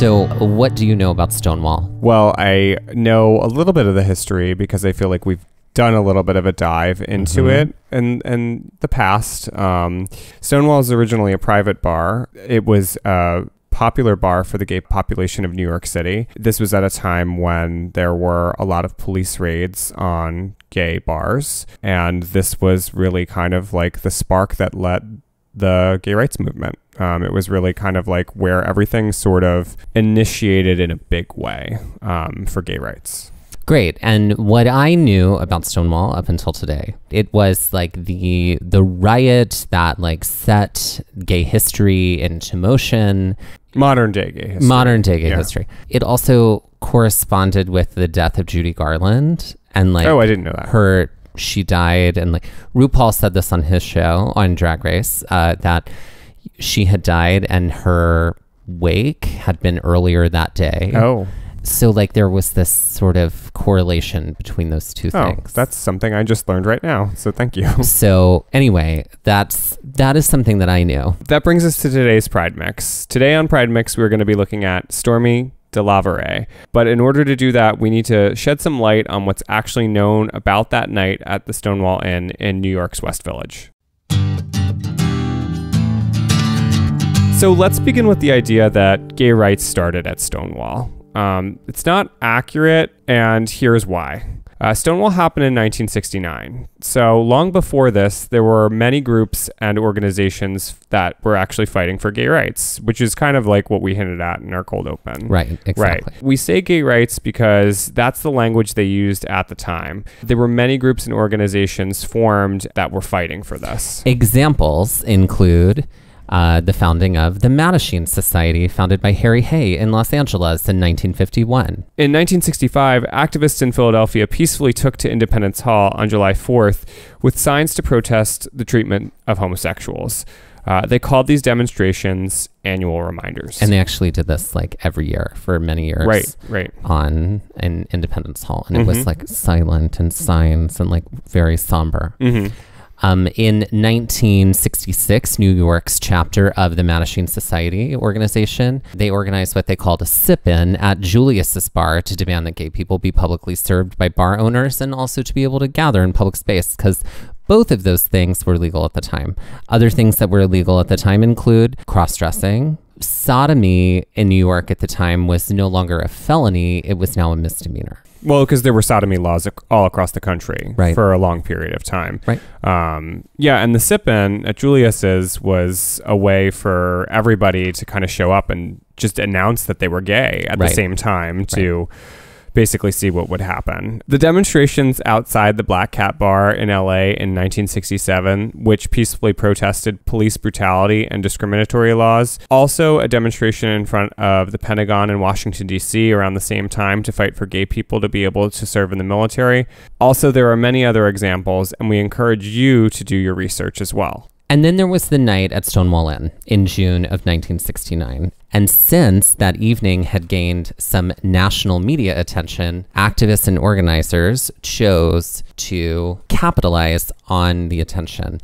So, what do you know about Stonewall? Well, I know a little bit of the history because I feel like we've done a little bit of a dive into Mhm. it in, in the past. Um, Stonewall is originally a private bar. It was a popular bar for the gay population of New York City. This was at a time when there were a lot of police raids on gay bars. And this was really kind of like the spark that led the gay rights movement. Um, it was really kind of like where everything sort of initiated in a big way um, for gay rights. Great. And what I knew about Stonewall up until today, it was like the the riot that like set gay history into motion, Modern day gay history. modern day gay Yeah. history. It also corresponded with the death of Judy Garland and like Oh, I didn't know that. her she died and like RuPaul said this on his show on Drag Race uh, that she had died and her wake had been earlier that day. Oh, So like there was this sort of correlation between those two oh, things. that's something I just learned right now. So thank you. so anyway, that's that is something that I knew. that brings us to today's Pride Mix. Today on Pride Mix, we're going to be looking at Storme DeLarverie. But in order to do that, we need to shed some light on what's actually known about that night at the Stonewall Inn in New York's West Village. So let's begin with the idea that gay rights started at Stonewall. Um, it's not accurate, and here's why. Uh, Stonewall happened in 1969. So long before this, there were many groups and organizations that were actually fighting for gay rights, which is kind of like what we hinted at in our cold open. Right, exactly. Right. We say gay rights because that's the language they used at the time. There were many groups and organizations formed that were fighting for this. Examples include uh, the founding of the Mattachine Society, founded by Harry Hay in Los Angeles in 1951. In 1965, activists in Philadelphia peacefully took to Independence Hall on July 4th with signs to protest the treatment of homosexuals. Uh, they called these demonstrations annual reminders. And they actually did this like every year for many years. right, right. On in Independence Hall, and it was Mhm. like silent and signs and like very somber. hmm Um, in 1966, New York's chapter of the Mattachine Society organization, they organized what they called a sip-in at Julius's bar to demand that gay people be publicly served by bar owners and also to be able to gather in public space because both of those things were legal at the time. Other things that were illegal at the time include cross-dressing. Sodomy in New York at the time was no longer a felony, it was now a misdemeanor. Well, because there were sodomy laws all across the country Right. for a long period of time. Right. Um, yeah, and the sip-in at Julius's was a way for everybody to kind of show up and just announce that they were gay at Right. the same time to basically see what would happen. The demonstrations outside the Black Cat Bar in LA in 1967, which peacefully protested police brutality and discriminatory laws. Also, a demonstration in front of the Pentagon in Washington, D.C. around the same time to fight for gay people to be able to serve in the military. Also, there are many other examples, and we encourage you to do your research as well. And then there was the night at Stonewall Inn in June of 1969. And since that evening had gained some national media attention, activists and organizers chose to capitalize on the attention.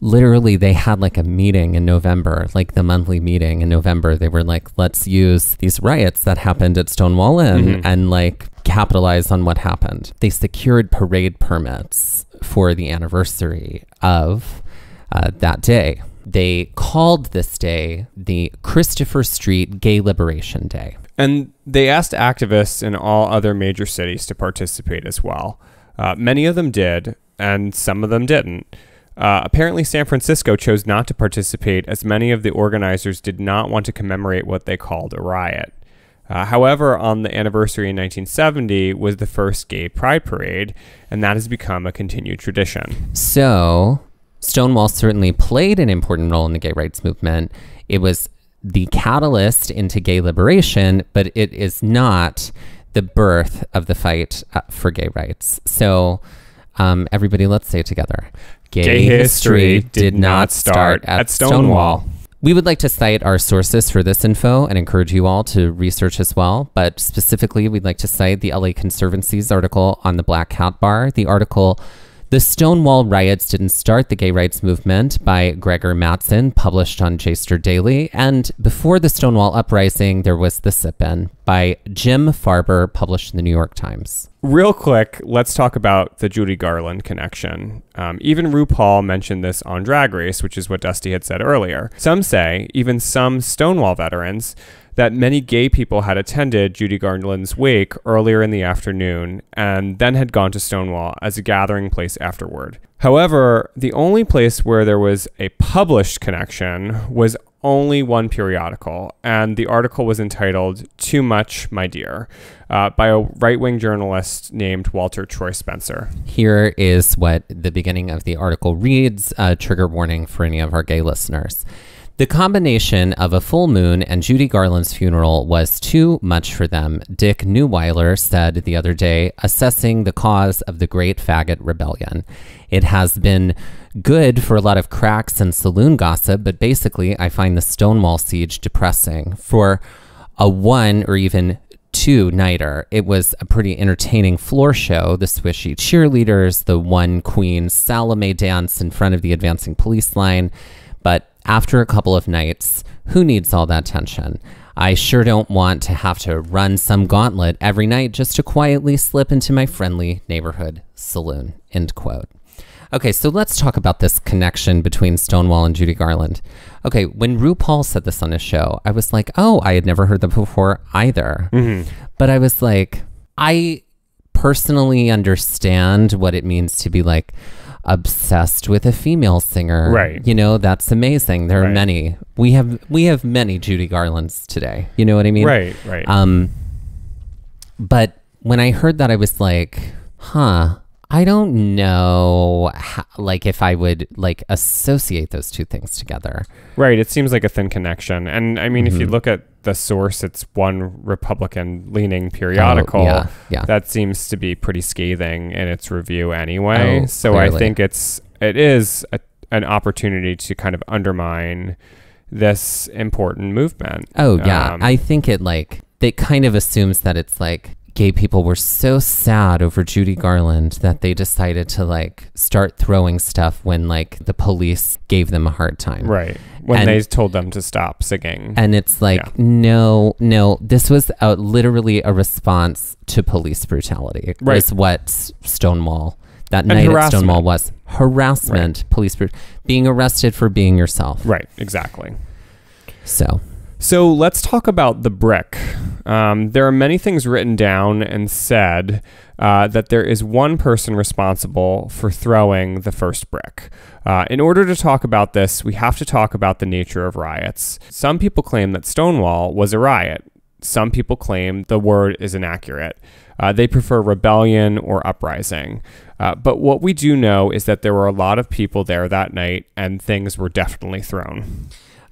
Literally, they had like a meeting in November, like the monthly meeting in November. They were like, let's use these riots that happened at Stonewall Inn and like capitalize on what happened. They secured parade permits for the anniversary of uh, that day. They called this day the Christopher Street Gay Liberation Day. And they asked activists in all other major cities to participate as well. Uh, many of them did, and some of them didn't. Uh, apparently, San Francisco chose not to participate as many of the organizers did not want to commemorate what they called a riot. Uh, however, on the anniversary in 1970 was the first gay pride parade, and that has become a continued tradition. So, Stonewall certainly played an important role in the gay rights movement. It was the catalyst into gay liberation, but it is not the birth of the fight uh, for gay rights. So, um, everybody, let's say it together. Gay history did not start at Stonewall. We would like to cite our sources for this info and encourage you all to research as well. But specifically, we'd like to cite the LA Conservancy's article on the Black Cat Bar, the article The Stonewall riots didn't start the gay rights movement by Gregor Matson, published on JSTOR Daily. And before the Stonewall uprising, there was The Sip In by Jim Farber, published in the New York Times. Real quick, let's talk about the Judy Garland connection. Um, even RuPaul mentioned this on Drag Race, which is what Dusty had said earlier. Some say, even some Stonewall veterans, that many gay people had attended Judy Garland's wake earlier in the afternoon and then had gone to Stonewall as a gathering place afterward. However, the only place where there was a published connection was only one periodical, and the article was entitled Too Much, My Dear, uh, by a right wing journalist named Walter Troy Spencer. Here is what the beginning of the article reads a trigger warning for any of our gay listeners. The combination of a full moon and Judy Garland's funeral was too much for them, Dick Neuweiler said the other day, assessing the cause of the Great Faggot Rebellion. It has been good for a lot of cracks and saloon gossip, but basically, I find the Stonewall siege depressing. For a one or even two nighter. It was a pretty entertaining floor show. The swishy cheerleaders, the one queen Salome dance in front of the advancing police line. But after a couple of nights, who needs all that tension? I sure don't want to have to run some gauntlet every night just to quietly slip into my friendly neighborhood saloon. End quote. Okay, so let's talk about this connection between Stonewall and Judy Garland. Okay, when RuPaul said this on his show, I was like, oh, I had never heard that before either. Mm-hmm. But I was like, I personally understand what it means to be like obsessed with a female singer. Right. You know, that's amazing. There are many. We have we have many Judy Garlands today. You know what I mean? Right, right. Um, but when I heard that, I was like, huh. I don't know, how, like if I would like associate those two things together. Right. It seems like a thin connection. And I mean, if you Mhm. look at the source, it's one Republican leaning periodical. Oh, yeah, yeah. That seems to be pretty scathing in its review anyway. Oh, so I think it's it is a, an opportunity to kind of undermine this important movement. Oh yeah, Um, I think it like it kind of assumes that it's like gay people were so sad over Judy Garland that they decided to like start throwing stuff when like the police gave them a hard time. Right. When And- they told them to stop singing. And it's like, Yeah. no, no, this was a, literally a response to police brutality. Right. Is what Stonewall, that And night at. Stonewall was. Harassment, police, bru- being arrested for being yourself. right. Exactly. So, So let's talk about the brick. Um, there are many things written down and said uh, that there is one person responsible for throwing the first brick. Uh, in order to talk about this, we have to talk about the nature of riots. Some people claim that Stonewall was a riot. Some people claim the word is inaccurate. Uh, they prefer rebellion or uprising. Uh, but what we do know is that there were a lot of people there that night, and things were definitely thrown.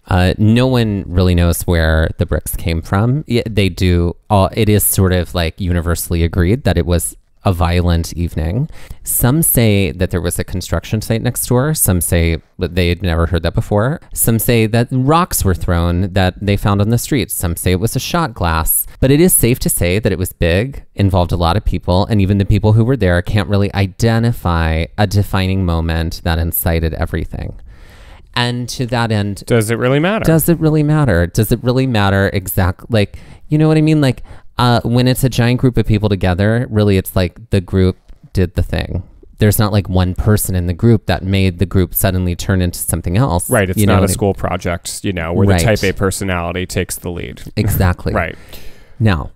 Uh, no one really knows where the bricks came from. They do. All, it is sort of like universally agreed that it was a violent evening. Some say that there was a construction site next door. Some say that they had never heard that before. Some say that rocks were thrown that they found on the streets. Some say it was a shot glass. But it is safe to say that it was big, involved a lot of people, and even the people who were there can't really identify a defining moment that incited everything. And to that end, Does it really matter? does it really matter? Does it really matter exactly? like you know what I mean? Like uh, when it's a giant group of people together, really it's like the group did the thing. There's not like one person in the group that made the group suddenly turn into something else. Right. It's You know not a I- school project, you know, where Right. the type A personality takes the lead. Exactly. Right. Now,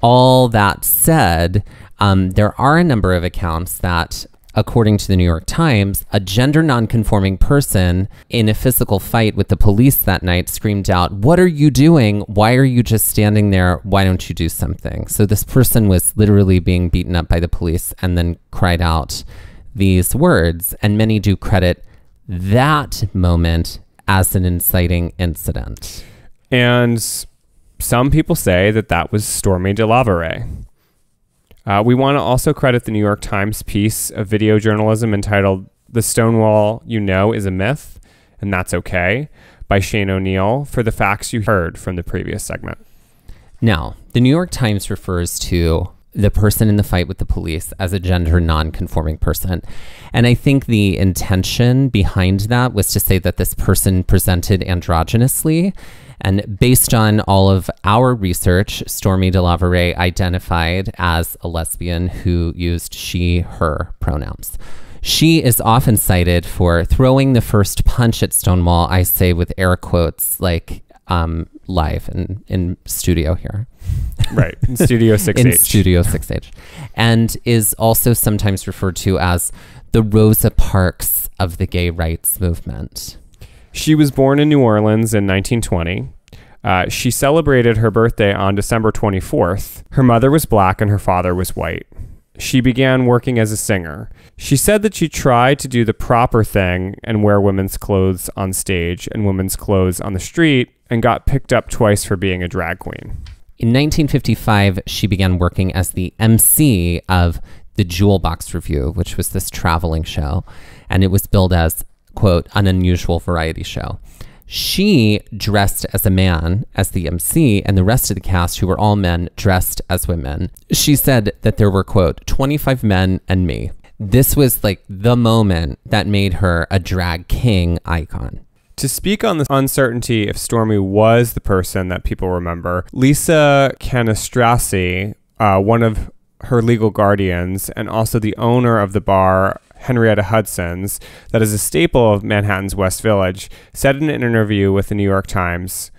all that said, um, there are a number of accounts that, according to the New York Times, a gender nonconforming person in a physical fight with the police that night screamed out, What are you doing? Why are you just standing there? Why don't you do something? So this person was literally being beaten up by the police and then cried out these words. And many do credit that moment as an inciting incident. And some people say that that was Storme DeLarverie. Uh, we want to also credit the New York Times piece of video journalism entitled The Stonewall You Know is a Myth, and That's Okay by Shane O'Neill for the facts you heard from the previous segment. Now, the New York Times refers to the person in the fight with the police as a gender non-conforming person. And I think the intention behind that was to say that this person presented androgynously. And based on all of our research, Storme DeLarverie identified as a lesbian who used she, her pronouns. She is often cited for throwing the first punch at Stonewall, I say with air quotes, like um, live in, in studio here. Right, in Studio 6H. in Studio 6H. And is also sometimes referred to as the Rosa Parks of the gay rights movement. She was born in New Orleans in 1920. Uh, she celebrated her birthday on December 24th. Her mother was black and her father was white. She began working as a singer. She said that she tried to do the proper thing and wear women's clothes on stage and women's clothes on the street and got picked up twice for being a drag queen. In 1955, she began working as the MC of the Jewel Box Revue, which was this traveling show, and it was billed as, quote, an unusual variety show. She dressed as a man as the MC, and the rest of the cast, who were all men, dressed as women. She said that there were, quote, 25 men and me. This was like the moment that made her a drag king icon. To speak on the uncertainty if Storme was the person that people remember, Lisa Cannistraci, uh, one of her legal guardians and also the owner of the bar Henrietta Hudson's, that is a staple of Manhattan's West Village, said in an interview with the New York Times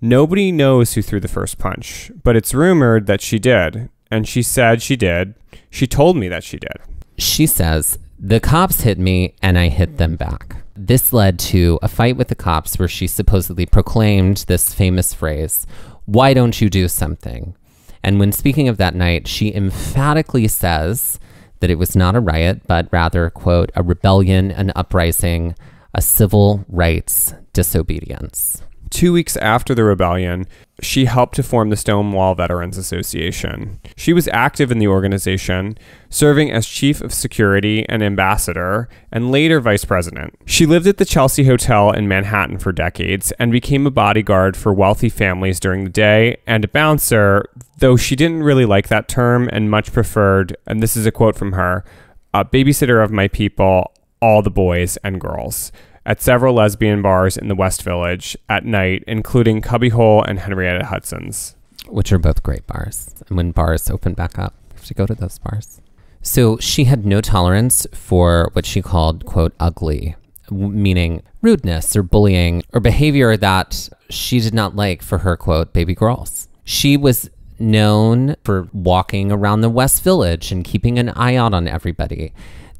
Nobody knows who threw the first punch, but it's rumored that she did. And she said she did. She told me that she did. She says, The cops hit me and I hit them back. This led to a fight with the cops where she supposedly proclaimed this famous phrase, Why don't you do something? And when speaking of that night, she emphatically says that it was not a riot, but rather, quote, a rebellion, an uprising, a civil rights disobedience. Two weeks after the rebellion, she helped to form the Stonewall Veterans Association. She was active in the organization, serving as chief of security and ambassador, and later vice president. She lived at the Chelsea Hotel in Manhattan for decades and became a bodyguard for wealthy families during the day and a bouncer, though she didn't really like that term and much preferred, and this is a quote from her, a babysitter of my people, all the boys and girls at several lesbian bars in the West Village at night, including Cubbyhole and Henrietta Hudson's. Which are both great bars. And when bars open back up, you have to go to those bars. So she had no tolerance for what she called, quote, ugly, meaning rudeness or bullying or behavior that she did not like for her, quote, baby girls. She was known for walking around the West Village and keeping an eye out on everybody.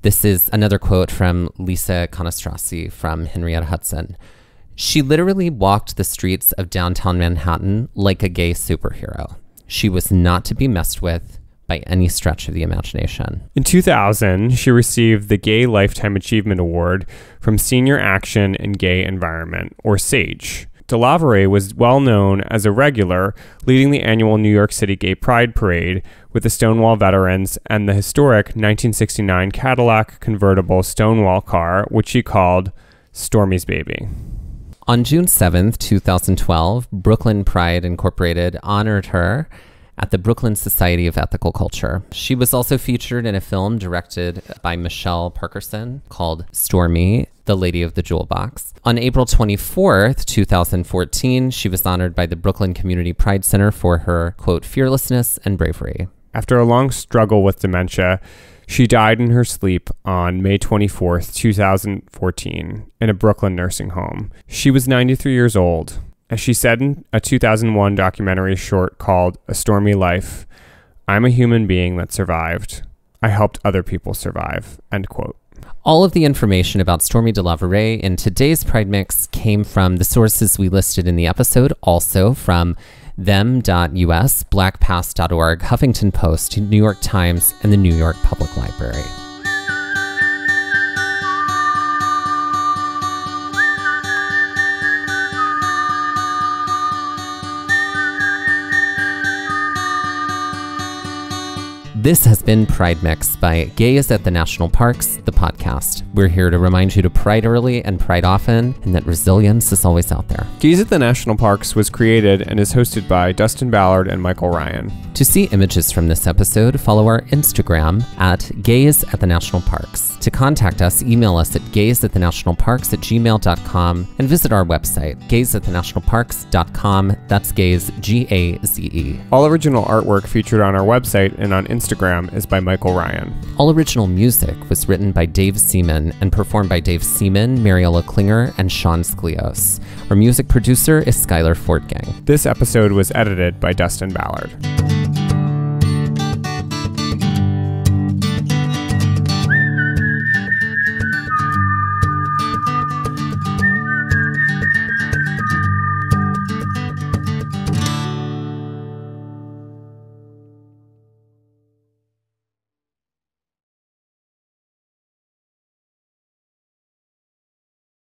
This is another quote from Lisa Cannistraci from Henrietta Hudson. She literally walked the streets of downtown Manhattan like a gay superhero. She was not to be messed with by any stretch of the imagination. In 2000, she received the Gay Lifetime Achievement Award from Senior Action in Gay Environment, or SAGE. DeLarverie was well known as a regular, leading the annual New York City Gay Pride Parade with the Stonewall veterans and the historic 1969 Cadillac convertible Stonewall car, which she called Storme's Baby. On June 7, 2012, Brooklyn Pride Incorporated honored her at the Brooklyn Society of Ethical Culture. She was also featured in a film directed by Michelle Parkerson called Storme, the Lady of the Jewel Box. On April 24th, 2014, she was honored by the Brooklyn Community Pride Center for her, quote, fearlessness and bravery. After a long struggle with dementia, she died in her sleep on May 24th, 2014, in a Brooklyn nursing home. She was 93 years old. As she said in a 2001 documentary short called A Stormy Life, I'm a human being that survived. I helped other people survive. End quote. All of the information about Storme DeLarverie in today's Pride Mix came from the sources we listed in the episode, also from them.us, blackpast.org, Huffington Post, New York Times, and the New York Public Library. This has been Pride Mix by Gaze at the National Parks, the podcast. We're here to remind you to pride early and pride often, and that resilience is always out there. Gaze at the National Parks was created and is hosted by Dustin Ballard and Michael Ryan. To see images from this episode, follow our Instagram at gaze at the national parks. To contact us, email us at gaze at the national parks at gmail.com and visit our website, gazeatthenationalparks.com. That's gaze, G A Z E. All original artwork featured on our website and on Instagram is by Michael Ryan. All original music was written by Dave Seaman and performed by Dave Seaman, Mariella Klinger, and Sean Sklios. Our music producer is Skylar Fortgang. This episode was edited by Dustin Ballard.